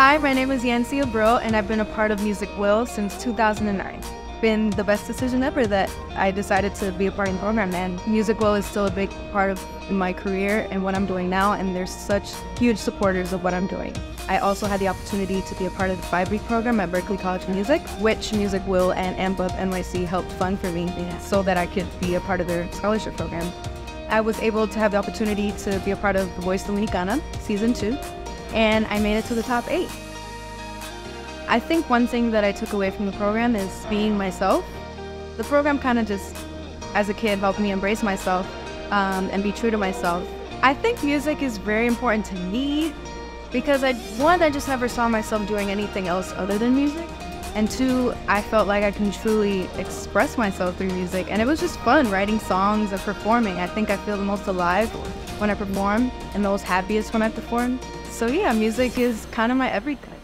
Hi, my name is Yancy Abril, and I've been a part of Music Will since 2009. Been the best decision ever that I decided to be a part of the program, and Music Will is still a big part of my career and what I'm doing now, and there's such huge supporters of what I'm doing. I also had the opportunity to be a part of the five week program at Berklee College of Music, which Music Will and Amp Up NYC helped fund for me so that I could be a part of their scholarship program. I was able to have the opportunity to be a part of The Voice Dominicana, season two, and I made it to the top eight. I think one thing that I took away from the program is being myself. The program kind of just, as a kid, helped me embrace myself um, and be true to myself. I think music is very important to me because I, one, I just never saw myself doing anything else other than music. And two, I felt like I can truly express myself through music. And it was just fun writing songs and performing. I think I feel the most alive when I perform and the most happiest when I perform. So yeah, music is kind of my everything.